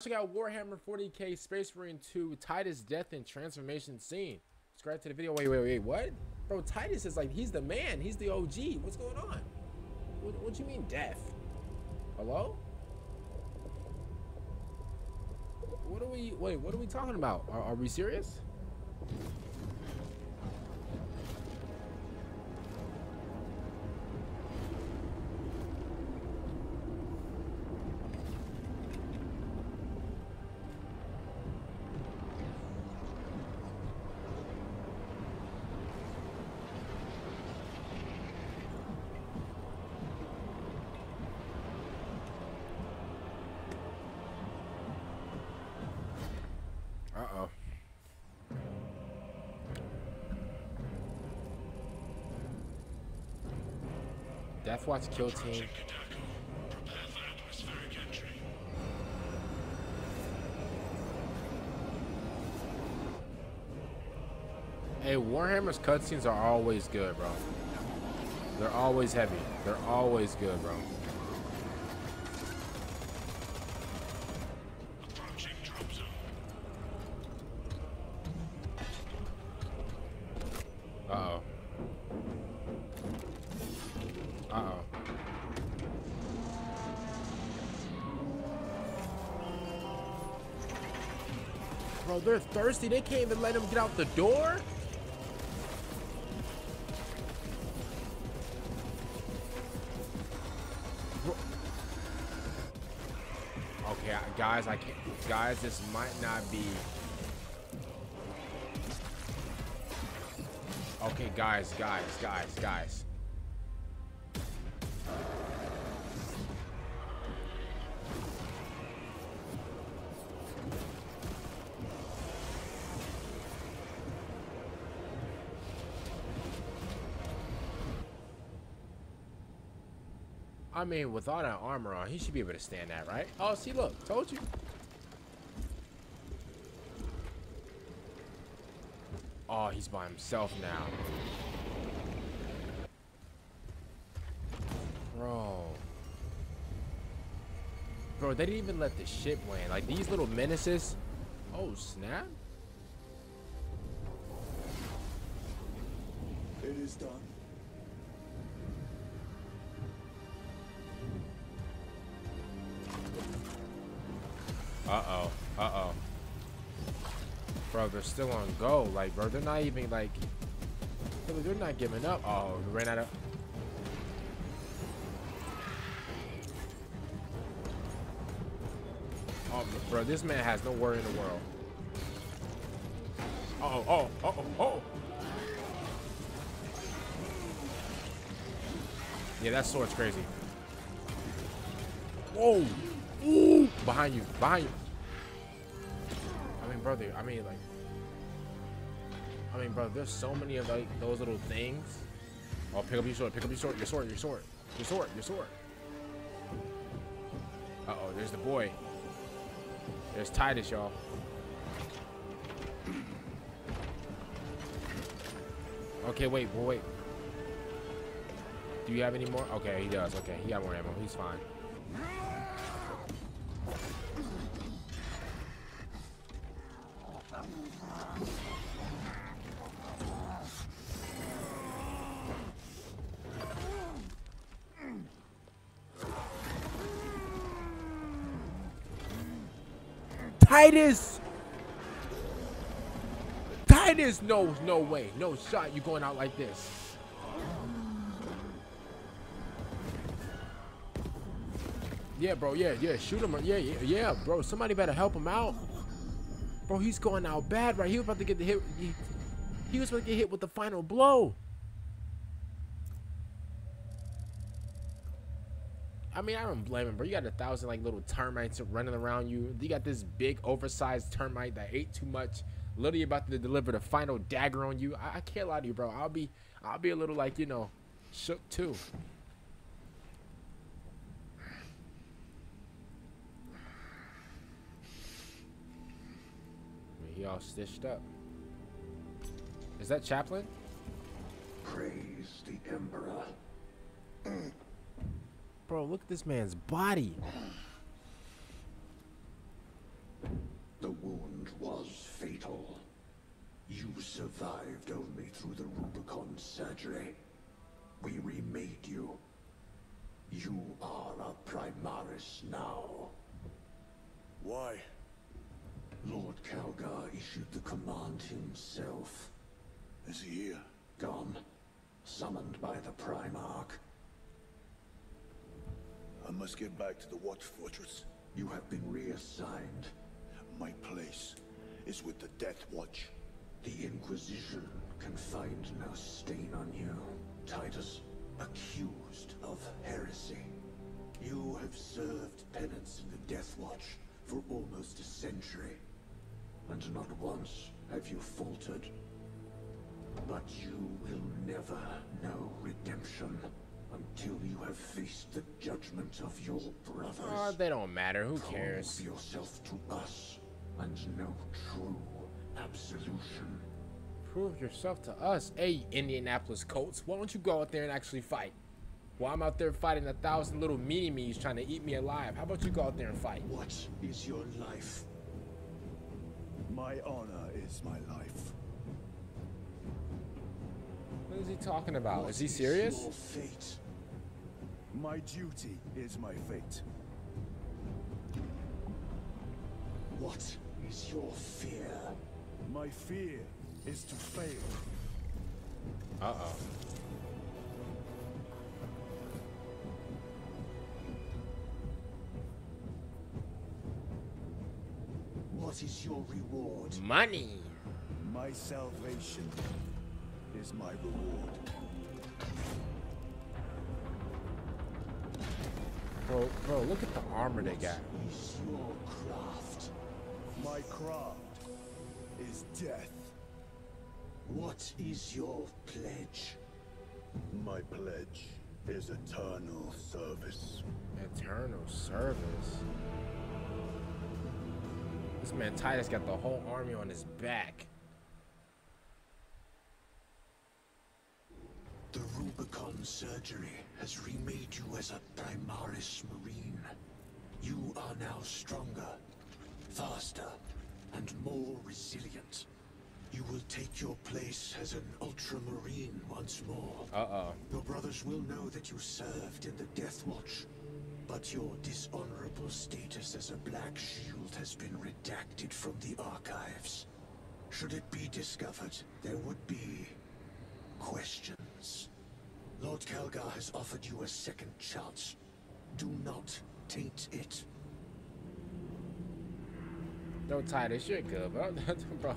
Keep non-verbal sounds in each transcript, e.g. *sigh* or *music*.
Check out Warhammer 40k Space Marine 2 Titus Death and Transformation Scene. Subscribe to the video. Wait, wait, wait, what? Bro, Titus is like, he's the man. He's the OG. What's going on? What, what you mean death? Hello? What are we, wait, what are we talking about? Are, are we serious? Uh-oh. Death Watch Kill Team. Hey, Warhammer's cutscenes are always good, bro. They're always heavy. They're always good, bro. Bro, they're thirsty. They can't even let him get out the door? Okay, guys, I can't. Guys, this might not be. Okay, guys, guys, guys, guys. I mean, with all that armor on, he should be able to stand that, right? Oh, see, look, told you. Oh, he's by himself now. Bro. Bro, they didn't even let the ship win. Like, these little menaces. Oh, snap. It is done. Bro, they're still on go. Like, bro, they're not even, like... They're not giving up. Oh, ran out of... Oh, bro, this man has no worry in the world. Uh-oh, oh, uh-oh, oh! Yeah, that sword's crazy. Whoa! Ooh! Behind you, behind you. I mean, brother, I mean, like... I mean, bro, there's so many of like those little things. Oh, pick up your sword, pick up your sword, your sword, your sword, your sword, your sword. Uh-oh, there's the boy. There's Titus, y'all. Okay, wait, well, wait. Do you have any more? Okay, he does. Okay, he got more ammo. He's fine. Titus! Titus! No, no way. No shot. You going out like this. Yeah, bro. Yeah, yeah. Shoot him. Yeah, yeah, yeah, bro. Somebody better help him out. Bro, he's going out bad, right? He was about to get the hit. He, he was about to get hit with the final blow. I mean, I don't blame him, bro. You got a thousand like little termites running around you. You got this big, oversized termite that ate too much. Literally about to deliver the final dagger on you. I, I can't lie to you, bro. I'll be, I'll be a little like you know, shook too. He all stitched up. Is that Chaplain? Praise the Emperor. Bro, look at this man's body. The wound was fatal. You survived only through the Rubicon surgery. We remade you. You are a Primaris now. Why? Lord Calgar issued the command himself. Is he here? Gone. Summoned by the Primarch. I must get back to the Watch Fortress. You have been reassigned. My place is with the Death Watch. The Inquisition can find no stain on you. Titus, accused of heresy. You have served penance in the Death Watch for almost a century. And not once have you faltered. But you will never know redemption until you have faced the judgment of your brothers. Oh, they don't matter. Who cares? Prove yourself to us and know true absolution. Prove yourself to us. Hey, Indianapolis Colts, why don't you go out there and actually fight? While I'm out there fighting a thousand little mini-me's trying to eat me alive, how about you go out there and fight? What is your life? My honor is my life. Talking about? Is he serious? My duty is my fate. What is your fear? My fear is to fail. Uh-oh. What is your reward? Money. My salvation is my reward. Bro, bro, look at the armor they got. Is your craft? My craft is death. What is your pledge? My pledge is eternal service. Eternal service. This man Titus got the whole army on his back. The Rubicon surgery has remade you as a Primaris Marine. You are now stronger, faster, and more resilient. You will take your place as an Ultramarine once more. Uh-oh. Your brothers will know that you served in the Death Watch, but your dishonorable status as a Black Shield has been redacted from the archives. Should it be discovered, there would be questions. Lord Calgar has offered you a second chance. Do not taint it. No, Titus, you're good, bro. *laughs* bro.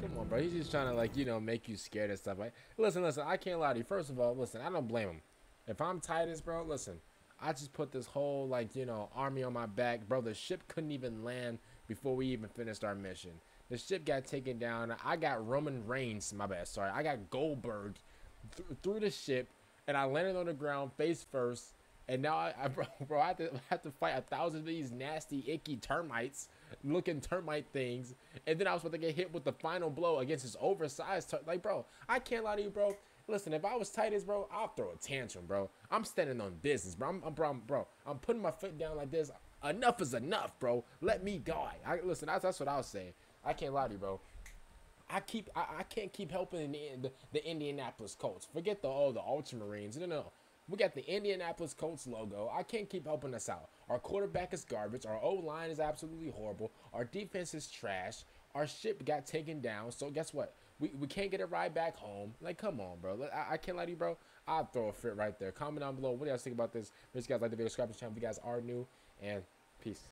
Come on, bro. He's just trying to, like, you know, make you scared and stuff. Like, listen, listen, I can't lie to you. First of all, listen, I don't blame him. If I'm Titus, bro, listen, I just put this whole, like, you know, army on my back. Bro, the ship couldn't even land before we even finished our mission. The ship got taken down. I got Roman Reigns, my bad, sorry. I got Goldberg th through the ship, and I landed on the ground face first. And now, I, I *laughs* bro, bro, I have, to, *laughs* I have to fight a thousand of these nasty, icky termites, looking termite things. And then I was about to get hit with the final blow against his oversized. Ter- like, bro, I can't lie to you, bro. Listen, if I was Titus, bro, I'll throw a tantrum, bro. I'm standing on business, bro. I'm, I'm, bro, I'm, bro, I'm putting my foot down like this. Enough is enough, bro. Let me die. I, listen, that's, that's what I was saying. I can't lie to you, bro. I keep I, I can't keep helping the, the, the Indianapolis Colts. Forget the oh the Ultramarines. No, no. We got the Indianapolis Colts logo. I can't keep helping us out. Our quarterback is garbage. Our O line is absolutely horrible. Our defense is trash. Our ship got taken down. So guess what? We, we can't get a ride back home. Like, come on, bro. I, I can't lie to you, bro. I'll throw a fit right there. Comment down below. What do you guys think about this? If you guys like the video, subscribe to the channel if you guys are new. And peace.